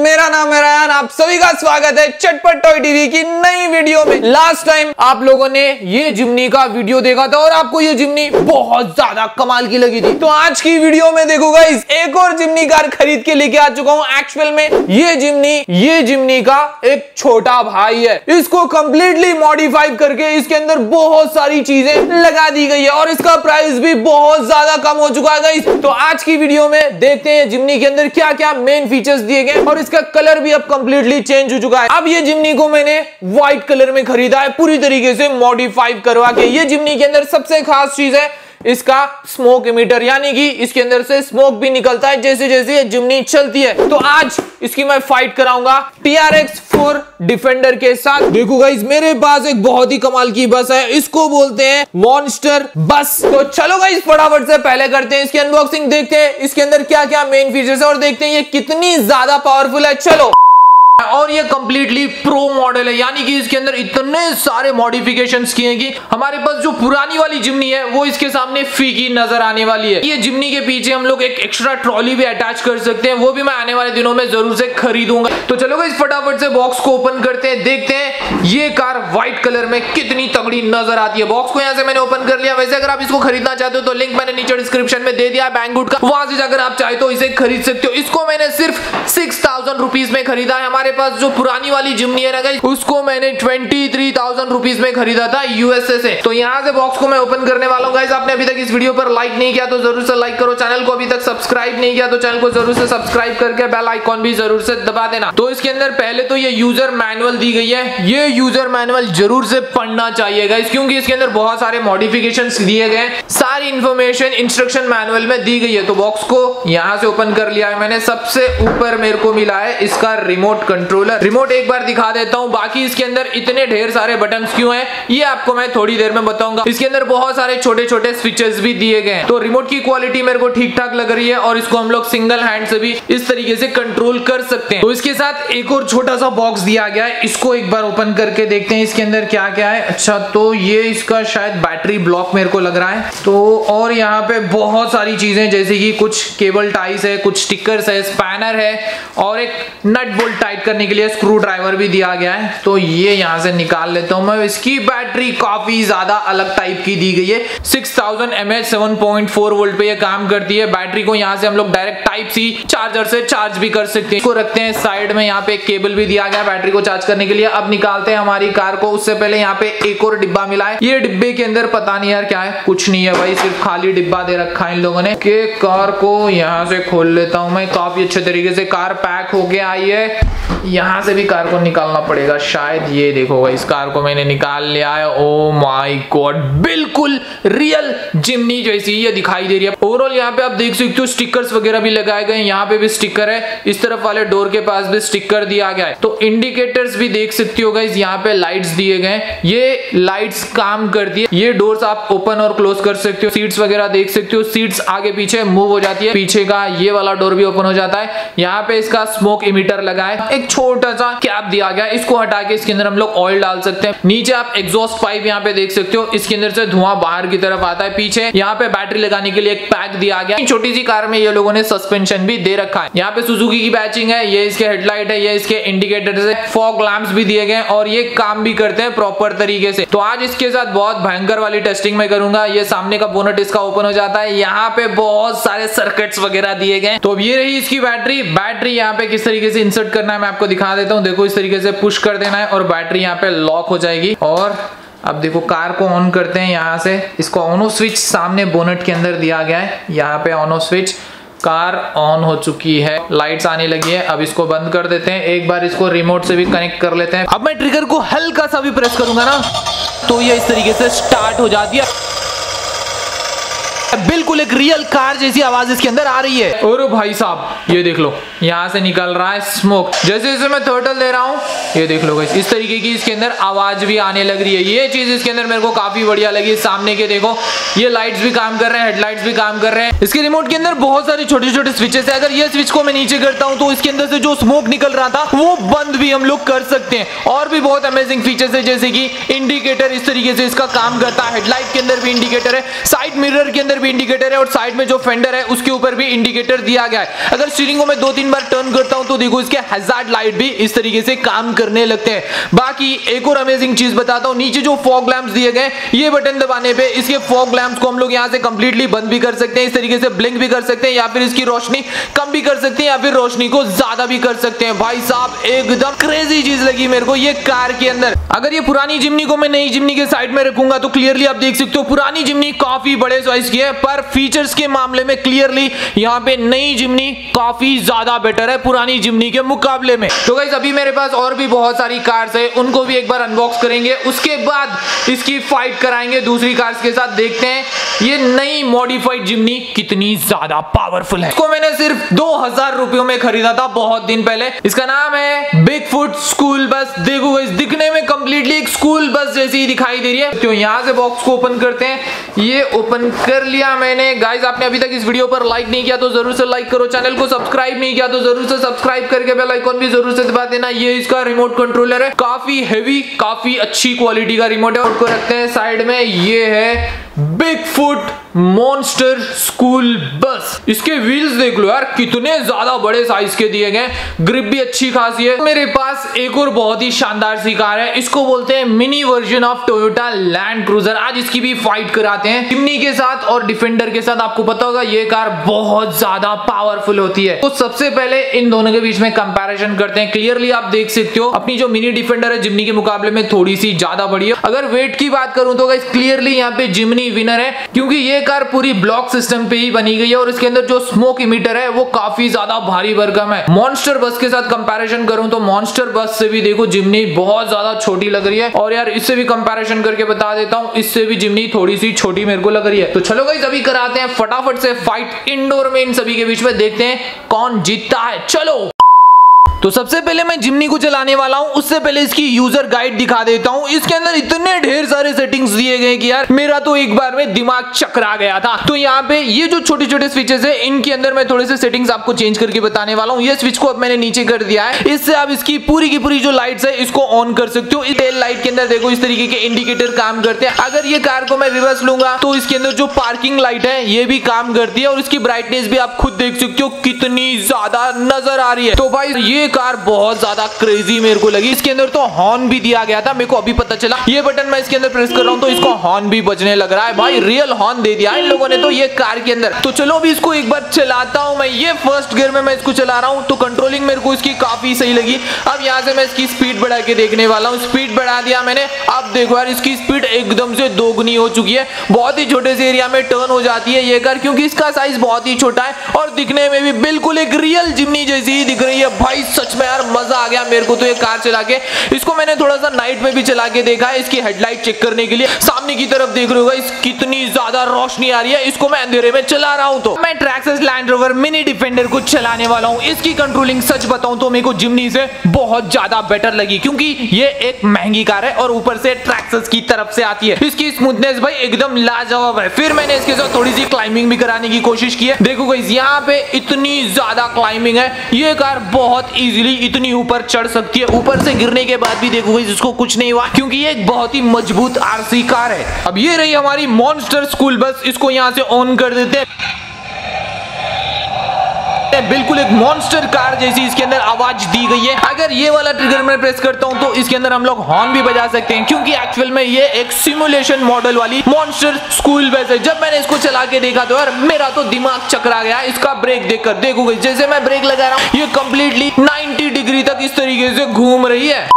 मेरा नाम है रायन आप सभी का स्वागत है चटपट टॉय टीवी की नई वीडियो में। लास्ट टाइम आप लोगों ने ये जिमनी का वीडियो देखा था और आपको ये जिमनी बहुत ज़्यादा कमाल की लगी थी। तो आज की वीडियो में देखो गाइस एक और जिमनी कार खरीद के लेके आ चुका हूँ एक्चुअल में। ये जिमनी ये जिमनी का एक छोटा भाई है। इसको कंप्लीटली मॉडिफाइड करके इसके अंदर बहुत सारी चीज़ें लगा दी गई है और इसका प्राइस भी बहुत ज़्यादा कम हो चुका है तो आज की वीडियो में देखते हैं जिमनी के अंदर क्या क्या मेन फीचर्स दिए गए और इसका कलर भी अब कंप्लीटली चेंज हो चुका है। अब ये जिमनी को मैंने व्हाइट कलर में खरीदा है, पूरी तरीके से मॉडिफाई करवा के। ये जिमनी के अंदर सबसे खास चीज़ है, इसका स्मोक इमीटर यानी कि इसके अंदर से स्मोक भी निकलता है जैसे जैसे ये जिमनी चलती है। तो आज इसकी मैं फाइट कराऊँगा टीआरएक्स फोर डिफेंडर के साथ। देखो गाइस मेरे पास एक बहुत ही कमाल की बस है, इसको बोलते हैं मॉन्स्टर बस तो चलो गाइस फटाफट से पहले करते हैं इसकी अनबॉक्सिंग देखते हैं इसके अंदर क्या क्या मेन फीचर्स है और देखते हैं ये कितनी ज़्यादा पावरफुल है। चलो। और ये कंप्लीटली प्रो मॉडल है, यानी कि इसके अंदर इतने सारे मॉडिफिकेशन किए कि हमारे पास जो पुरानी वाली जिमनी है, वो इसके सामने फीकी नज़र आने वाली है। ये जिमनी के पीछे हम लोग एक एक्स्ट्रा ट्रॉली भी अटैच कर सकते हैं, वो भी मैं आने वाले दिनों में ज़रूर से खरीदूँगा। तो चलो इस फटाफट से बॉक्स को ओपन करते हैं, देखते हैं ये कार व्हाइट कलर में कितनी तगड़ी नज़र आती है। बॉक्स को यहाँ से मैंने ओपन कर लिया। वैसे अगर आप इसको खरीदना चाहते हो तो लिंक मैंने नीचे डिस्क्रिप्शन में दे दिया बैंगुड का। वहाँ से जाकर आप चाहे तो इसे खरीद सकते हो। इसको मैंने सिर्फ़ सिक्स थाउज़ेंड रुपीज़ में खरीदा है हमारे पास, जो पुरानी वाली जिमनी है उसको मैंने ट्वेंटी थ्री थाउज़ेंड रुपीज़ में खरीदा था यूएसए से। तो यहाँ से बॉक्स को मैं ओपन करने वाला हूँ आपने अभी तक इस वीडियो पर लाइक नहीं किया तो ज़रूर से लाइक करो। चैनल को अभी तक सब्सक्राइब नहीं किया तो चैनल को ज़रूर से सब्सक्राइब करके बेल आइकॉन भी ज़रूर से दबा देना। तो इसके अंदर पहले तो ये यूज़र मैनुअल दी गई है। ये यूज़र मैनुअल ज़रूर से पढ़ना चाहिए गाइज़ क्योंकि इसके अंदर बहुत सारे मॉडिफिकेशन दिए गए सारी इंफॉर्मेशन इंस्ट्रक्शन मैनुअल में दी गई है। तो बॉक्स को यहाँ से ओपन कर लिया है मैंने। सबसे ऊपर मेरे को मिला है इसका रिमोट कंट्रोलर रिमोट एक बार दिखा देता हूँ, बाकी इसके अंदर इतने ढेर सारे बटन क्यों हैं, ये आपको मैं थोड़ी देर में बताऊँगा। इसके अंदर बहुत सारे छोटे छोटे स्विचेस भी दिए गए तो रिमोट की क्वालिटी मेरे को ठीक ठाक लग रही है और इसको हम लोग सिंगल हैंड से भी इस तरीके से कंट्रोल कर सकते हैं। तो इसके साथ एक और छोटा सा बॉक्स दिया गया है, इसको एक बार ओपन करके देखते हैं, इसके अंदर क्या क्या है। अच्छा तो ये इसका शायद बैटरी ब्लॉक मेरे को लग रहा है। तो और यहाँ पे बहुत सारी चीज़ें, जैसे कि कुछ केबल टाइस है, कुछ स्टिकर्स है स्पैनर है, और एक नट बोल्ट टाइट करने के लिए स्क्रू ड्राइवर भी दिया गया है। तो ये यहाँ से निकाल लेता हूँ मैं। इसकी बैटरी काफ़ी ज़्यादा अलग टाइप की दी गई है। Six thousand M H seven point four volt पे ये काम करती है। बैटरी को यहाँ से हम लोग डायरेक्ट टाइप सी चार्जर से चार्ज भी कर सकते हैं। इसको रखते हैं साइड में। यहाँ पे एक केबल भी दिया गया बैटरी को चार्ज करने के लिए। अब निकालते हैं हमारी कार को। उससे पहले यहाँ पे एक और डिब्बा मिला है। ये डिब्बे के अंदर पता नहीं यार क्या है। कुछ नहीं है भाई। सिर्फ़ खाली डिब्बा दे रखा है इन लोगों ने। कार को यहाँ से खोल लेता हूँ मैं। काफ़ी अच्छे तरीके से कार पैक होके आई है यहाँ से भी कार को निकालना पड़ेगा। शायद ये देखो इस कार को मैंने निकाल लिया है। ओ माय गॉड बिल्कुल रियल जिमनी जैसी ये दिखाई दे रही है। ओवरऑल यहाँ पे आप देख सकते हो स्टिकर्स वगैरह भी लगाए गए यहाँ पे भी स्टिकर है। इस तरफ़ वाले डोर के पास भी स्टिकर दिया गया है। तो इंडिकेटर्स भी देख सकते हो गाइस यहाँ पे लाइट्स दिए गए ये लाइट्स काम करती है। ये डोर्स आप ओपन और क्लोज कर सकते हो। सीट्स वगैरह देख सकते हो। सीट्स आगे पीछे मूव हो जाती है। पीछे का ये वाला डोर भी ओपन हो जाता है। यहाँ पे इसका स्मोक इमीटर लगा है एक छोटा सा कैप दिया गया। इसको हटा के इसके अंदर हम लोग ऑयल डाल सकते हैं। नीचे आप एग्जॉस्ट पाइप यहाँ पे देख सकते हो। इसके अंदर से धुआँ बाहर की तरफ़ आता है। पीछे यहाँ पे बैटरी लगाने के लिए एक पैक दिया गया। छोटी सी कार में ये लोगों ने सस्पेंशन भी दे रखा है। यहाँ पे सुजुकी की बैचिंग है। ये इसके हेडलाइट है। ये इसके इंडिकेटर है फॉग लैंप्स भी दिए गए और ये काम भी करते हैं प्रॉपर तरीके से। तो आज इसके साथ बहुत भयंकर वाली टेस्टिंग में करूँगा। ये सामने का बोनट इसका ओपन हो जाता है। यहाँ पे बहुत सारे सर्किट्स वगैरह दिए गए तो ये रही इसकी बैटरी बैटरी यहाँ किस तरीके से इंसर्ट करना है मैं आपको दिखा देता हूँ। देखो, इस तरीके से पुश कर देना है और बैटरी यहाँ पे लॉक हो जाएगी। और अब देखो कार को ऑन करते हैं यहाँ से। इसको ऑनो स्विच सामने बोनट के अंदर दिया गया है। यहाँ पे ऑनो स्विच कार ऑन हो चुकी है। लाइट्स आने लगी है। अब इसको बंद कर देते हैं। एक बार इसको रिमोट से भी कनेक्ट कर लेते हैं। अब मैं ट्रिगर को हल्का सा भी प्रेस करूँगा ना तो ये इस तरीके से स्टार्ट हो जाती है। बिल्कुल एक रियल कार जैसी आवाज़ इसके अंदर आ रही है। और भाई साहब, ये देख लो, यहाँ से निकल रहा है स्मोक जैसे जैसे मैं थर्टल दे रहा हूँ, ये देख लो इस तरीके की इसके अंदर आवाज़ भी आने लग रही है। ये चीज़ इसके अंदर मेरे को काफ़ी बढ़िया लगी, सामने के देखो, ये लाइट्स भी काम कर रहे हैं हेडलाइट्स भी काम कर रहे हैं। इसके रिमोट के अंदर बहुत सारे छोटे छोटे स्विचेस है। अगर ये स्विच को मैं नीचे करता हूँ तो इसके अंदर से जो स्मोक निकल रहा था, वो बंद भी हम लोग कर सकते हैं। और भी बहुत अमेजिंग फीचर्स है, जैसे कि इंडिकेटर इस तरीके से इसका काम करता है। हेडलाइट के अंदर भी इंडिकेटर है साइड मिरर के अंदर भी इंडिकेटर है और साइड में जो फेंडर है, उसके ऊपर भी इंडिकेटर दिया गया है। अगर स्टीयरिंग को मैं दो तीन बार टर्न करता हूँ तो देखो इसके हजार्ड लाइट भी इस तरीके से काम करने लगते हैं। बाकी एक और अमेजिंग चीज़ बताता हूँ, नीचे जो फॉग लैंप्स दिए गए, ये बटन दबाने पे इसके फॉग लैंप्स को हम लोग यहाँ से कंप्लीटली बंद भी कर सकते हैं, इस तरीके से ब्लिंक भी कर सकते हैं, या फिर इसकी रोशनी कम भी कर सकते हैं, या फिर रोशनी को ज़्यादा भी कर सकते हैं। भाई साहब, एकदम क्रेजी चीज़ लगी मेरे को ये कार के अंदर। अगर ये पुरानी जिमनी को मैं नई जिमनी के साइड में रखूँगा तो क्लियरली आप देख सकते हो, पुरानी जिमनी काफ़ी बड़े साइज़ की है। पर फीचर्स के मामले में क्लियरली यहाँ पे नई जिमनी काफ़ी ज़्यादा बेटर है, पुरानी जिमनी के मुकाबले में। तो गाइस अभी मेरे पास और भी बहुत सारी कार्स है, उनको भी एक बार अनबॉक्स करेंगे, उसके बाद इसकी फाइट कराएँगे दूसरी कार्स के साथ। देखते हैं, ये नई मॉडिफाइड जिमनी कितनी ज़्यादा पावरफुल है। इसको मैंने सिर्फ़ दो हज़ार रुपयों में खरीदा था बहुत दिन पहले। इसका नाम है बिग फुट स्कूल बस देखो इस दिखने में कंप्लीटली एक स्कूल बस जैसी दिखाई दे रही है। तो यहाँ से बॉक्स को ओपन करते हैं। ये ओपन कर लिया मैंने। गाइज़ आपने अभी तक इस वीडियो पर लाइक नहीं किया तो ज़रूर से लाइक करो। चैनल को सब्सक्राइब नहीं किया तो ज़रूर से सब्सक्राइब करके बेल आइकॉन भी ज़रूर से दबा देना। ये इसका रिमोट कंट्रोलर है। काफ़ी हेवी काफ़ी अच्छी क्वालिटी का रिमोट है। उसको रखते हैं साइड में। ये है बिग फुट मॉन्स्टर स्कूल बस इसके व्हील्स देख लो यार, कितने ज़्यादा बड़े साइज़ के दिए गए ग्रिप भी अच्छी खासी है। मेरे पास एक और बहुत ही शानदार सी कार है। इसको बोलते हैं mini version of Toyota Land Cruiser आज इसकी भी फाइट कराते हैं। चिमनी के साथ और डिफेंडर के साथ आपको पता होगा, ये कार बहुत ज़्यादा पावरफुल होती है। तो सबसे पहले इन दोनों के बीच में कंपेरिजन करते हैं। क्लियरली आप देख सकते हो, अपनी जो मिनी डिफेंडर है जिमनी के मुकाबले में थोड़ी सी ज़्यादा बड़ी है। अगर वेट की बात करूँ तो क्लियरली यहाँ पे जिमनी विनर है, क्योंकि ये कार पूरी ब्लॉक सिस्टम पे ही बनी गई है और इसके अंदर जो स्मोक इमीटर है, वो काफ़ी ज़्यादा भारी भरकम है। मॉन्स्टर बस के साथ कंपैरिजन करूँ तो मॉन्स्टर बस से भी देखो जिमनी बहुत ज़्यादा छोटी लग रही है। और यार, इससे भी कंपैरिजन करके बता देता हूँ, इससे भी जिमनी थोड़ी सी छोटी मेरे को लग रही है। तो चलो गाइस अभी कराते हैं फटाफट से फाइट इंडोर में इन सभी के बीच में, देखते हैं कौन जीतता है। चलो! तो सबसे पहले मैं जिमनी को चलाने वाला हूँ। उससे पहले इसकी यूज़र गाइड दिखा देता हूँ। इसके अंदर इतने ढेर सारे सेटिंग्स दिए गए कि यार, मेरा तो एक बार में दिमाग चकरा गया था। तो यहाँ पे ये जो छोटे छोटे स्विचेस है, इनके अंदर मैं थोड़े से सेटिंग्स आपको चेंज करके बताने वाला हूँ। ये स्विच को अब मैंने नीचे कर दिया है। इससे आप इसकी पूरी की पूरी जो लाइट्स है, इसको ऑन कर सकते हो। टेल लाइट के अंदर देखो, इस तरीके के इंडिकेटर काम करते हैं। अगर ये कार को मैं रिवर्स लूँगा तो इसके अंदर जो पार्किंग लाइट है, ये भी काम करती है। और इसकी ब्राइटनेस भी आप खुद देख सकते हो, कितनी ज़्यादा नज़र आ रही है। तो भाई, ये कार बहुत ज़्यादा क्रेजी मेरे को लगी। इसके अंदर तो हॉर्न भी दिया गया था, मेरे को अभी पता चला। ये बटन मैं इसके अंदर प्रेस कर रहा हूँ तो इसको हॉर्न भी बजने लग रहा है। भाई रियल हॉर्न दे दिया इन लोगों ने तो ये कार के अंदर। तो चलो अभी इसको एक बार चलाता हूँ मैं। ये फ़र्स्ट गियर में मैं इसको चला रहा हूँ तो कंट्रोलिंग मेरे को इसकी काफ़ी सही लगी। अब यहाँ से मैं इसकी स्पीड बढ़ा के देखने वाला हूँ। स्पीड बढ़ा दिया मैंने। अब देखो यार, इसकी स्पीड एकदम से दोगुनी हो चुकी है। बहुत ही छोटे से एरिया में टर्न हो जाती है ये कार क्योंकि इसका साइज़ बहुत ही छोटा है और दिखने में भी बिल्कुल एक रियल जिमनी जैसी ही दिख रही है। भाई सच में यार, मज़ा आ गया मेरे को तो ये कार चला के। इसको मैंने थोड़ा सा नाइट में भी चला के देखा है, इसकी हेडलाइट चेक करने के लिए। सामने की तरफ़ देख रहे हो इस कितनी ज़्यादा रोशनी आ रही है, इसको मैं अंधेरे में चला रहा हूँ तो। मैं Traxxas Land Rover mini Defender को चलाने वाला हूँ। इसकी कंट्रोलिंग सच बताऊँ तो मेरे को जिमनी से बहुत ज़्यादा बेटर लगी, क्योंकि ये एक महँगी कार है और ऊपर से ट्रैक्सेस की तरफ़ से आती है। इसकी स्मूथनेस भाई एकदम लाजवाब है। फिर मैंने इसके साथ थोड़ी सी क्लाइंबिंग भी कराने की कोशिश की है। देखो यहाँ पे इतनी ज़्यादा क्लाइंबिंग है। ये कार बहुत इजीली इतनी ऊपर चढ़ सकती है। ऊपर से गिरने के बाद भी देखोगे जिसको कुछ नहीं हुआ, क्योंकि ये एक बहुत ही मज़बूत आरसी कार है। अब ये रही हमारी मॉन्स्टर स्कूल बस इसको यहाँ से ऑन कर देते हैं। बिल्कुल एक मॉन्स्टर कार जैसी इसके अंदर आवाज़ दी गई है। अगर ये वाला ट्रिगर मैं प्रेस करता हूँ तो इसके अंदर हम लोग हॉर्न भी बजा सकते हैं, क्योंकि एक्चुअल में ये एक सिमुलेशन मॉडल वाली मॉन्स्टर स्कूल बस है। जब मैंने इसको चला के देखा तो यार, मेरा तो दिमाग चकरा गया, इसका ब्रेक देखकर। देखोगे, जैसे मैं ब्रेक लगा रहा हूँ, ये कम्प्लीटली नाइनटी डिग्री तक इस तरीके से घूम रही है।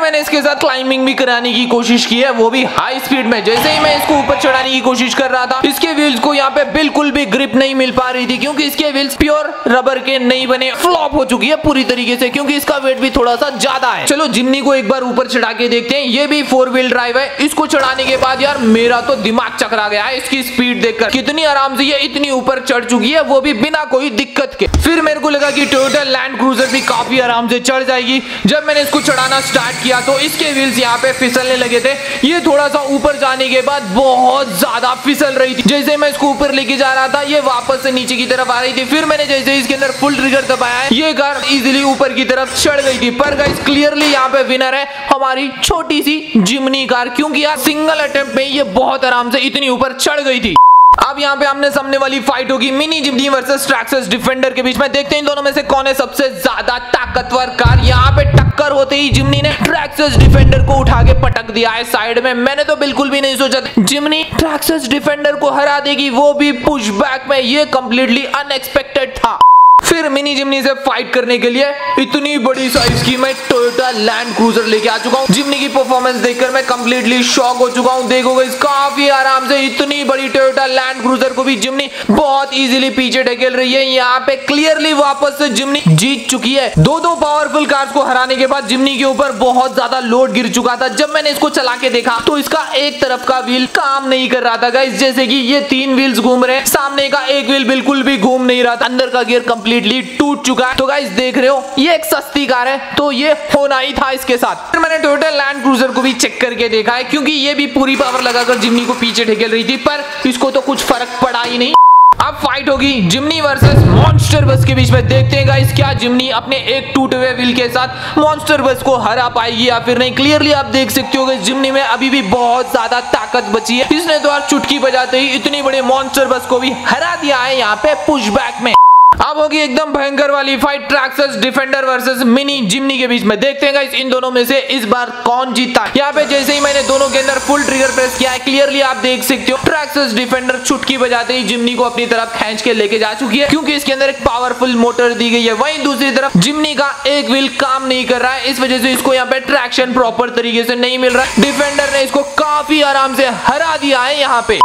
मैंने इसके साथ क्लाइंबिंग भी कराने की कोशिश की है, वो भी हाई स्पीड में। जैसे ही मैं इसको ऊपर चढ़ाने की कोशिश कर रहा था, इसके व्हील्स को यहाँ पे बिल्कुल भी ग्रिप नहीं मिल पा रही थी, क्योंकि इसके व्हील्स प्योर रबर के नहीं बने फ्लॉप हो चुकी है पूरी तरीके से, क्योंकि इसका वेट भी थोड़ा सा ज़्यादा है। चलो जिमनी को एक बार ऊपर चढ़ा के देखते हैं, ये भी फोर व्हील ड्राइव है। इसको चढ़ाने के बाद यार, मेरा तो दिमाग चकरा गया है इसकी स्पीड देखकर। कितनी आराम से ये इतनी ऊपर चढ़ चुकी है, वो भी बिना कोई दिक्कत के। फिर मेरे को लगा की टोयोटा लैंड क्रूजर भी काफ़ी आराम से चढ़ जाएगी। जब मैंने इसको चढ़ाना स्टार्ट किया तो इसके व्हील्स यहाँ पे फिसलने लगे थे। ये थोड़ा सा ऊपर जाने के बाद बहुत ज़्यादा फिसल रही थी। जैसे मैं इसको ऊपर लेके जा रहा था, ये वापस से नीचे की तरफ़ आ रही थी। फिर मैंने जैसे इसके अंदर फुल ट्रिगर दबाया ये कार इजिली ऊपर की तरफ़ चढ़ गई थी। पर गाइस क्लियरली यहाँ पे विनर है हमारी छोटी सी जिमनी कार क्योंकि यार सिंगल अटेम्प्ट में ये बहुत आराम से इतनी ऊपर चढ़ गई थी। अब यहाँ पे हमने सामने वाली फाइट होगी। Mini Jimny versus Traxxas Defender के बीच में देखते हैं इन दोनों में से कौन है सबसे ज़्यादा ताकतवर कार। यहाँ पे टक्कर होते ही जिमनी ने ट्रैक्सस डिफेंडर को उठा के पटक दिया है साइड में। मैंने तो बिल्कुल भी नहीं सोचा जिमनी ट्रैक्सस डिफेंडर को हरा देगी, वो भी पुश बैक में। ये कंप्लीटली अनएक्सपेक्टेड था। फिर मिनी जिमनी से फाइट करने के लिए इतनी बड़ी साइज़ की मैं टोयोटा लैंड क्रूजर लेके आ चुका हूँ। जिमनी की परफॉर्मेंस देखकर मैं कंप्लीटली शॉक हो चुका हूँ। देखो गाइस काफ़ी आराम से इतनी बड़ी टोयोटा लैंड क्रूजर को भी जिमनी बहुत इजीली पीछे ढकेल रही है। यहाँ पे क्लियरली वापस से जिमनी जीत चुकी है। दो दो पावरफुल कार्स को हराने के बाद जिमनी के ऊपर बहुत ज़्यादा लोड गिर चुका था। जब मैंने इसको चला के देखा तो इसका एक तरफ़ का व्हील काम नहीं कर रहा था जैसे की ये तीन व्हील्स घूम रहे सामने का एक व्हील बिल्कुल भी घूम नहीं रहा था। अंदर का गियर कंप्लीट कंप्लीटली टूट चुका है। तो गाइस देख रहे हो, ये एक सस्ती कार है तो ये होना ही था इसके साथ। फिर मैंने टोटल लैंड क्रूजर को भी चेक करके देखा है, क्योंकि ये भी पूरी पावर लगाकर जिमनी को पीछे ढकेल रही थी, पर इसको तो कुछ फ़र्क पड़ा ही नहीं। अब फाइट होगी जिमनी वर्सेस मॉन्स्टर बस के बीच में। देखते हैं गाइस क्या जिमनी अपने एक टूटे हुए व्हील के साथ मॉन्स्टर बस को हरा पाएगी या फिर नहीं। क्लियरली आप देख सकते हो जिमनी में अभी भी बहुत ज़्यादा ताकत बची है। इसने तो चुटकी बजाते ही इतनी बड़े मॉन्स्टर बस को भी हरा दिया है यहाँ पे पुश बैक में। अब होगी एकदम भयंकर वाली fight Traxxas Defender versus mini Jimny के बीच में। देखते हैं गाइस इन दोनों में से इस बार कौन जीतता है यहाँ पे जैसे ही मैंने दोनों के अंदर फुल ट्रिगर प्रेस किया है क्लियरली आप देख सकते हो ट्रैक्सस डिफेंडर छुटकी बजाते ही जिमनी को अपनी तरफ़ खेच के लेके जा चुकी है, क्योंकि इसके अंदर एक पावरफुल मोटर दी गई है। वही दूसरी तरफ़ जिमनी का एक व्हील काम नहीं कर रहा है, इस वजह से इसको यहाँ पे ट्रैक्शन प्रॉपर तरीके से नहीं मिल रहा। है डिफेंडर ने इसको काफ़ी आराम से हरा दिया है यहाँ पे।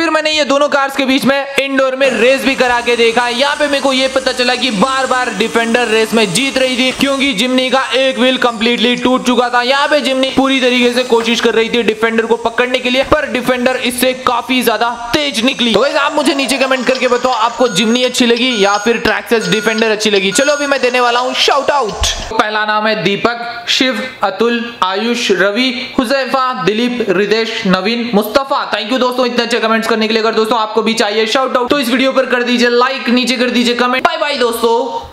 फिर मैंने ये दोनों कार्स के बीच में इंडोर में रेस भी करा के देखा। यहाँ पे मेरे को ये पता चला कि बार बार डिफेंडर रेस में जीत रही थी, क्योंकि जिमनी का एक व्हील कंप्लीटली टूट चुका था। यहाँ पे जिमनी पूरी तरीके से कोशिश कर रही थी डिफेंडर को पकड़ने के लिए, पर डिफेंडर इससे काफ़ी ज़्यादा तेज निकली। तो आप मुझे नीचे कमेंट करके बताओ, आपको जिमनी अच्छी लगी या फिर ट्रैक्सेस डिफेंडर अच्छी लगी? चलो अभी मैं देने वाला हूँ शाउट आउट पहला नाम है दीपक, शिव, अतुल, आयुष, रवि हुजैफा दिलीप रिदेश नवीन, मुस्तफ़ा। थैंक यू दोस्तों, इतने अच्छे कमेंट्स करने के लिए अगर दोस्तों आपको भी चाहिए शॉर्ट आउट तो इस वीडियो पर कर दीजिए लाइक नीचे कर दीजिए कमेंट बाय बाय दोस्तों।